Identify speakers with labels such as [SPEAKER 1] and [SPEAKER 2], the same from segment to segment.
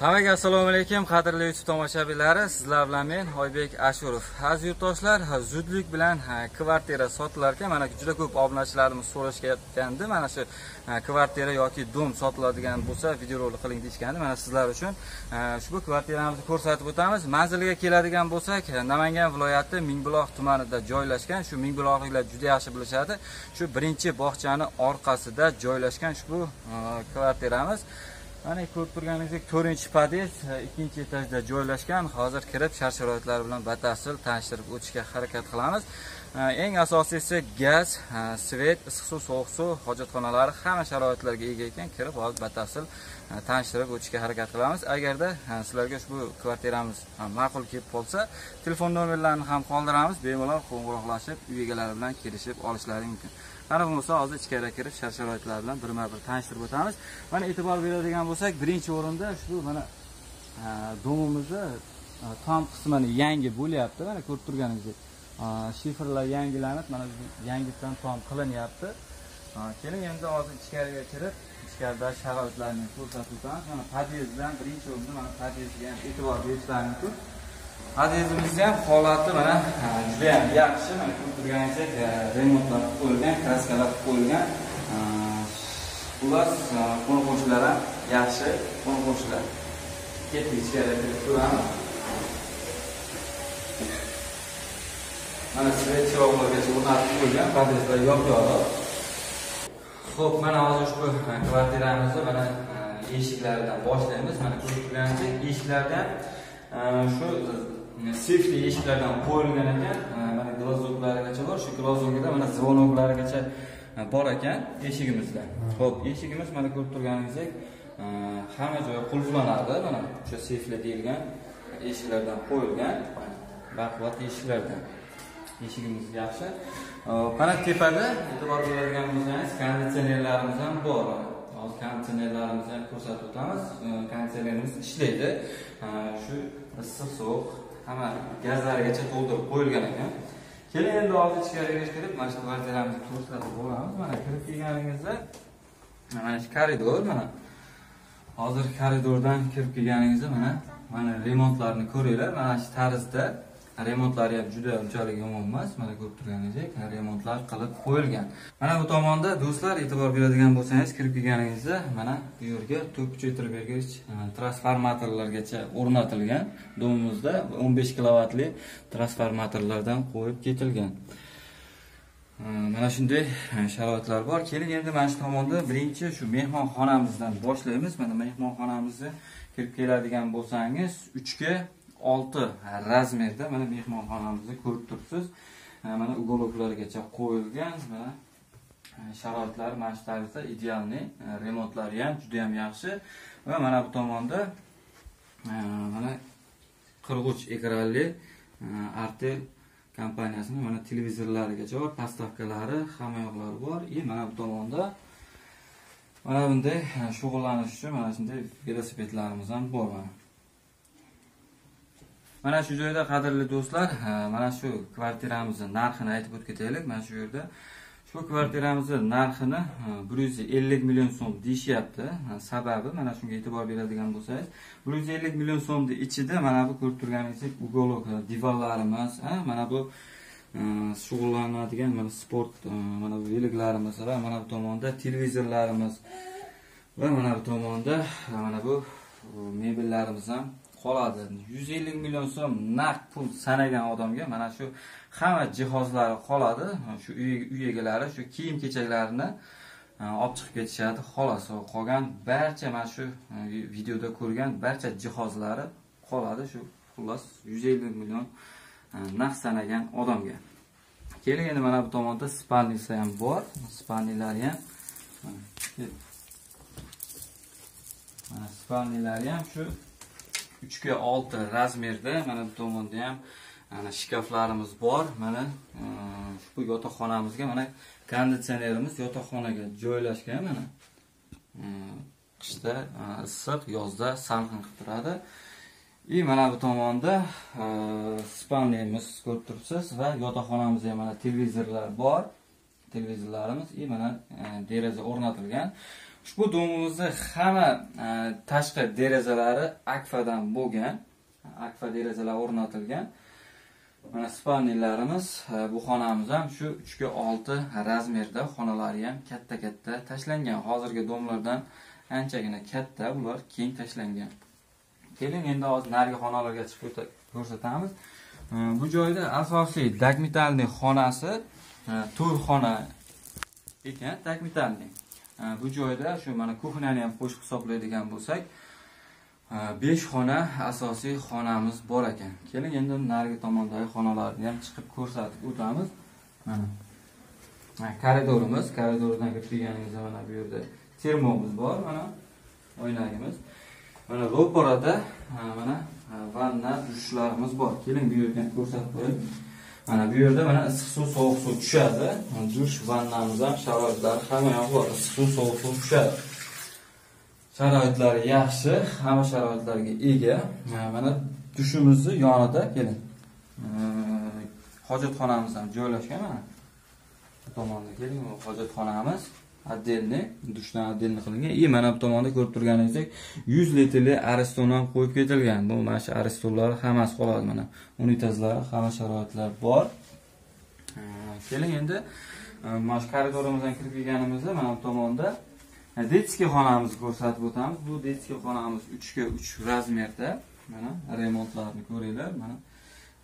[SPEAKER 1] Hammaga assalomu alaykum, qadrli YouTube tomoshabinlari. Sizlar bilan men Oybek Ashurov. Aziz yurtdoshlar, zudlik bilan kvartira sotilar ekan. Mana juda ko'p obunachilarimiz so'rashayotgandi. Mana shu kvartira yoki dom sotiladigan bo'lsa, videorolik qiling deyishgandi. Mana sizlar uchun ushbu kvartiramizni ko'rsatib o'tamiz. Manziliga keladigan bo'lsak, Namangan viloyati Mingbuloq tumanida joylashgan. Shu Mingbuloqliklar juda yaxshi bilishadi. Shu birinchi bog'chani orqasida joylashgan ushbu kvartiramiz. Mana ko'rib turganingizdek 4-pod'ezd, ikkinchi etajda joylashgan. Hozir kirib shart-sharoitlar bilan batafsil tanishtirib o'tishga harakat qilamiz. Eng asosiysi gaz, svet, issiq suv, sovuq suv, hojatxonalari hamma sharoitlarga ega ekan. Kirib hozir batafsil tanishtirib o'tishga harakat qilamiz. Agarda sizlarga ushbu kvartiramiz ma'qul kelib qolsa, telefon nomerlarini ham qoldiramiz. Bemalol qo'ng'iroqlashib, uy egalari bilan kelishib olishlari mumkin. Qani bo'lsa, hozir ichkariga kirib shart-sharoitlar bilan birma-bir tanishtirib o'tamiz. Mana e'tibor beradigan bo'lsak, birinchi o'rinda ushbu mana domimizni tom qismini yangi bo'lyapti. Mana ko'rib turganingizdek, shifrlar yangilanib, mana yangidan tom qilinyapti. Keling endi hozir ichkariga kirib, ichkarida sharoitlarni ko'rsatib o'tamiz. Mana podyezddan birinchi o'rinda mana podyezdga ham e'tibor berishlaringiz mumkin. podyezdimizni ham holati mana juda ham yaxshi. Mana ko'rib turganingizdek, remontlar qilib qo'yilgan, kraskalar qilib qo'yilgan. xullas qo'ni-qo'shnilar ham yaxshi qo'ni-qo'shnilar. Ketdik ichkariga kirib ko'ramiz. Mana svet chiroqlargacha o'rnatib qo'ygan, podezlar yop-yorug'. Xo'p, mana hozir ushbu e, kvartiramizni mana e, eshiklaridan boshlaymiz. Mana ko'rib turganingizdek, eshiklardan e, shu sifli eshiklardan qo'yilgan ekan. Mana glazurlarigacha bor. Shu glazurga mana zvonoklarigacha bor ekan eshigimizda. Xo'p, eshigimiz mana ko'rib turganingizdek, hamma joyi qulflanadi. Mana o'sha sifli deyilgan eshiklardan qo'yilgan. Baquvvat eshiklardan. Eshigimiz yaxshi. Mana tepada e'tibor beradigan bo'lsangiz, konditsionerlarimiz ham bor. Hozir konditsionerlarimizni ham ko'rsatib o'tamiz. Konditsionerimiz ishlaydi. Shu issiq sovuq hamma gazlarigacha to'ldirib qo'yilgan ekan. Keling endi hozir ichkariga kirib, mana shu kvartiramizni ko'rsatib bo'lamiz. Mana kirib kelganingizda mana shu koridor mana. Hozir koridordan kirib kelganingizda mana mana remontlarni ko'ringlar. Mana shu tarzda remontlari ham juda unchalik yomon emas. Mana ko'rib turganingizdek, remontlar qilib qo'yilgan. Mana bu tomonda do'stlar e'tibor beradigan bo'lsangiz, kirib kelganingizda mana bu yerga tok kuchaytirib bergich e, transformatorlargacha o'rnatilgan. Domimizda 15 kilovatli transformatorlardan qo'yib ketilgan. E, mana shunday e, sharoitlar bor. Keling endi mana shu tomonda birinchi shu mehmonxonamizdan boshlaymiz. Mana mehmonxonamizni kirib keladigan bo'lsangiz, 3 6 razmerda mana mehmonxonamizni ko'rib turibsiz. Mana ugoloklargacha qo'yilgan, mana sharoitlari mana shu tarzda idealniy, remontlari ham juda ham yaxshi va mana bu tomonda mana qirg'uch ekranli Artel kompaniyasining mana televizorlarigacha bor, postavkalari, hamma yoqlari bor. И mana bu tomonda mana bunday shug'ullanish uchun mana shunday velosipedlarimiz ham bor mana. Mana shu joyda qadrli do'stlar, mana shu kvartiramizni narxini aytib o'tib ketaylik. Mana shu yerda shu kvartiramizni narxini 150 million so'm deyishyapti. Sababi mana shunga e'tibor beradigan bo'lsangiz, 150 million so'mning ichida mana bu ko'rib turganingizdek ugolok divanlarimiz, mana bu shug'ullanadigan mana sport mana bu veliklarimiz va mana bu tomonda televizorlarimiz va mana bu tomonda mana bu mebellarimiz ham qoladi. 150 million so'm naqd pul sanagan odamga mana shu hamma jihozlari qoladi. Shu uy egalari shu kiyim-kechaklarini e, olib chiqib ketishadi. Xolos, qolgan barcha mana shu e, videoda ko'rgan barcha jihozlari qoladi. Shu xullas 150 million e, naqd sanagan odamga. Keling endi mana bu tomonda spalnisi ham bor. Spalnilari ham mana spalnilari ham shu 3 ga 6 razmerda mana bu tomonda ham mana shkaflarimiz bor. Mana e, bu yotoqxonamizga mana konditsionerimiz yotoqxonaga joylashgan mana. E, qishda e, issiq, yozda salqin qilib turadi. И mana bu tomonda spalniyamiz ko'rib turibsiz va yotoqxonamizda mana televizorlar bor. Televizorlarimiz и mana deraza o'rnatilgan. Ushbu domimizni hamma e, tashqi derazalari akfadan bo'lgan akfa derazalar o'rnatilgan. Mana spalnilarimiz e, bu xonamiz ham shu uchga olti razmerda xonalari ham katta katta tashlangan. Hozirgi domlardan anchagina katta ular keng tashlangan. Keling endi hozir narigi xonalarga chiqib ko'rsatamiz. E, bu joyda asosiy dakmitalniy xonasi to'rt xona ekan dakmitalniy Э, bu joyda shu mana kuxnani ham qo'shib hisoblaydigan bo'lsak e, besh xona asosiy xonamiz bor ekan. Keling endi narigi tomondagi xonalarni ham chiqib ko'rsatib o'tamiz. Mana. Koridorimiz koridordan kirib kelganingizda mana bu yerda termomiz bor mana oynagimiz. Mana ro'parada e, mana e, vanna dushlarimiz bor. Keling bu yerga ko'rsatib qo'yay mana bu yerda mana issiq suv sovuq suv tushadi. Dush vannamiz ham sharoitlari hamma yoq bor. Issiq suv sovuq suv tushadi. Sharoitlari yaxshi hamma sharoitlarga ega. Mana dushimizni yonida keling hojatxonamiz ham joylashgan mana. Bu tomonda keling hojatxonamiz. Отдельный dushdan отдельный qilingan и mana bu tomonda ko'rib turganingizdek 100 litrli ariston ham qo'yib ketilgan. Bu mana shu aristonlar hammasi qoladi mana. Unitazlar hamma sharoitlar bor. Keling endi e, mana shu koridorimizdan kirib kelganimizda mana bu tomonda e, детский xonamizni ko'rsatib o'tamiz. Bu детский xonamiz 3 uch 3 razmerda mana remontlarni ko'ringlar mana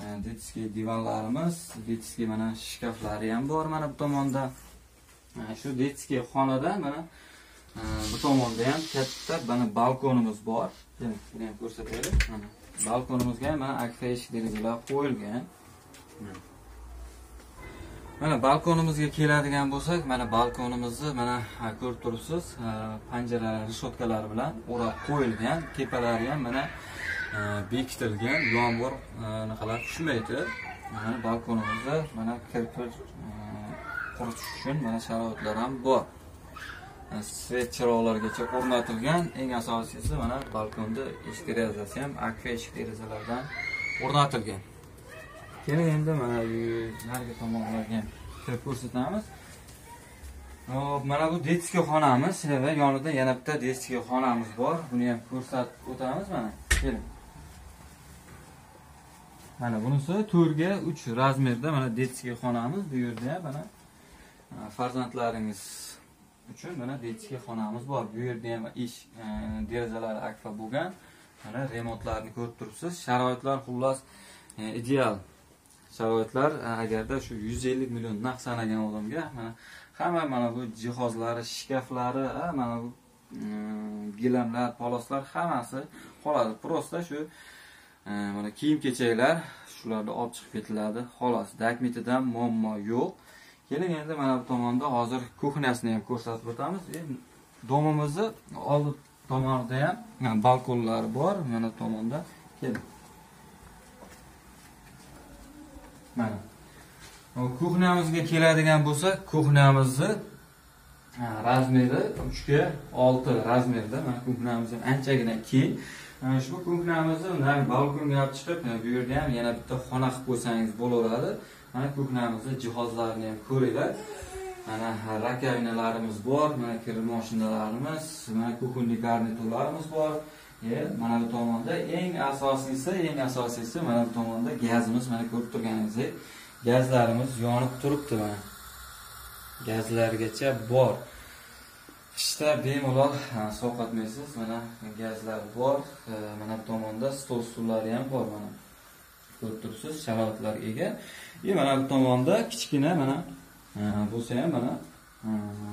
[SPEAKER 1] e, детский divanlarimiz детский mana shkaflari ham bor mana bu tomonda. Shu detskiy xonada mana bu tomonda ham katta mana balkonimiz bor. Buni ham ko'rsataylik. Mana balkonimizga ham mana akfa eshik derazalar qo'yilgan. Mana balkonimizga keladigan bo'lsak mana balkonimizni mana ko'rib turibsiz panjaralar rishotkalari bilan o'rab qo'yilgan tepalari ham mana bekitilgan yomg'ir anaqalar tushmaydi. Mana balkonimizni mana kirib quritish uchun mana sharoitlar ham bor. Svet chiroqlargacha o'rnatilgan eng asosiysi mana balkonda eshik derazasi ham akfa eshik derazalardan o'rnatilgan. Keling endi mana narigi tomonlarga ham kirib ko'rsatamiz. Hop mana bu детский xonamiz. Va yonida yana bitta детский xonamiz bor. Buni ham ko'rsatib o'tamiz mana. Keling. Mana bunisi to'rtga uch razmerda mana детский xonamiz bu yerda mana Э, farzandlaringiz uchun mana detskiy xonamiz bor. Bu yerda ham ish e, derazalari akfa bo'lgan. Mana remontlarni ko'rib turibsiz. Sharoitlar xullas e, ideal sharoitlar. E, agarda shu 150 million naqd sanagan odamga mana hamma mana bu jihozlari shkaflari mana bu gilamlar poloslar hammasi qoladi. Просто shu mana kiyim kechaklar shularni olib chiqib ketiladi. Xolos dokumentida muammo yo'q. Keling endi mana bu tomonda hozir kuxnyasini ham ko'rsatib o'tamiz. E, domimizni oldi tomonida ham balkonlari bor mana bu tomonda. Keling. Mana. Kuxnyamizga keladigan bo'lsak kuxnyamizni razmeri 3 olti 6 razmerda mana kuxnyamiz ham anchagina keng. Ushbu kuxnyamizni balkonga olib chiqib bu yerda ham yana bitta xona qilib qo'ysangiz bo'laveradi. Mana kuxnyamizni jihozlarini ham ko'ringlar. Mana rakavinalarimiz bor mana kir moshinalarimiz mana kukunli garniturlarimiz bor. E, mana bu tomonda eng asosiysi eng asosiysi mana bu tomonda gazimiz mana ko'rib turganingizdek gazlarimiz yonib turibdi mana. Gazlargacha bor. Qishda bemalol sovqatmaysiz mana gazlar bor. E, mana bu tomonda stol stullari ham bor mana. Ko'rib turibsiz sharoitlarga ega. И mana bu tomonda kichkina mana e, bo'lsa ham mana e,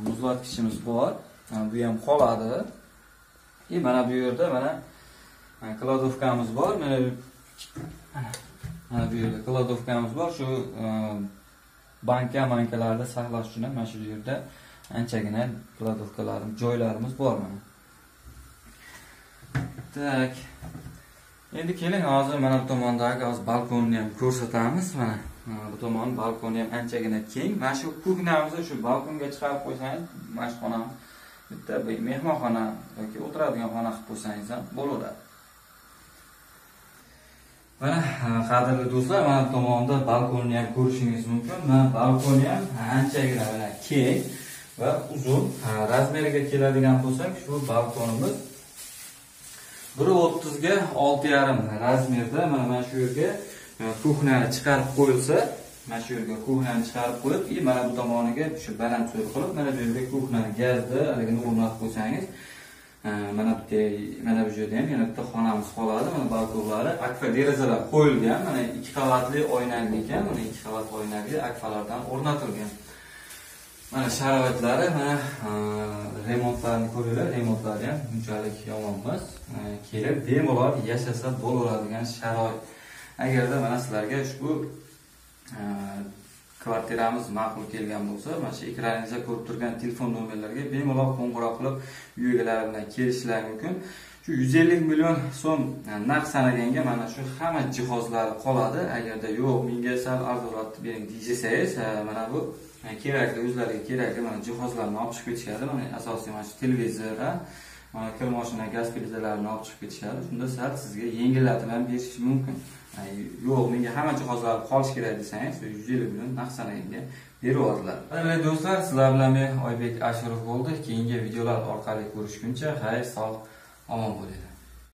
[SPEAKER 1] muzlatgichimiz bor. E, bu ham qoladi. И mana bu yerda mana kladovkamiz bor. Mana mana bu yerda kladovkamiz bor. Shu banka mankalarni saqlash uchun ham mana shu yerda anchagina kladovkalarimiz joylarimiz bor mana. Tak. Endi keling hozir mana bu tomondagi hozir balkonni ham ko'rsatamiz. Mana bu tomon balkoni ham anchagina keng. Mana shu kuxnyamizni shu balkonga chiqarib qo'ysangiz mana shu xonani bitta mehmonxona yoki o'tiradigan xona qilib qo'ysangiz ham bo'laveradi mana qadrli do'stlar mana bu tomonda balkonni ham ko'rishingiz mumkin. Mana balkoni ham anchagina mana keng va uzun razmeriga keladigan bo'lsak shu balkonimiz bir o'ttizga olti yarim razmerda mana mana shu yerga e, chiqarib qo'yilsa mana shu yerga kuxnani chiqarib qo'yib и mana bu tomoniga shu baland balandsoy qilib mana bu yerga kuxnani gazni haligini o'rnatib qo'ysangiz e, mana bu yerda mana bu yerda ham yana bitta xonamiz qoladi mana balkonlari akfa derazalar qo'yilgan mana ikki qavatli oynali ekan mana ikki qavat oynali akfalardan o'rnatilgan. Mana sharoitlari mana remontlarni ko'ringlar remontlari ham unchalik yomon emas kelib bemalol yashasa bo'laveradigan sharoit. Agarda mana sizlarga ushbu kvartiramiz ma'qul kelgan bo'lsa mana shu ekraningizda ko'rib turgan telefon nomerlarga bemalol qo'ng'iroq qilib uy egalari bilan kelishishlari mumkin. Shu yuz ellik million so'm narx sanaganga mana shu hamma jihozlari qoladi. Agarda yo'q menga sal arzonroq bering deyishsangiz mana bu kerakli o'zlariga kerakli mana jihozlarni olib chiqib ketishadi. Mana asosiy mana shu televizor mana kir moshina gaz plitalarini olib chiqib ketishadi. Shunda sal sizga yengillatib ham berishi mumkin. Yo'q menga hamma jihozlar qolishi kerak desangiz yuz ellik million naqd sanaganga beryaptilar qadrli do'stlar sizlar bilan men oybek ashurov bo'ldi keyingi videolar orqali ko'rishguncha xayr sog' omon bo'linglar.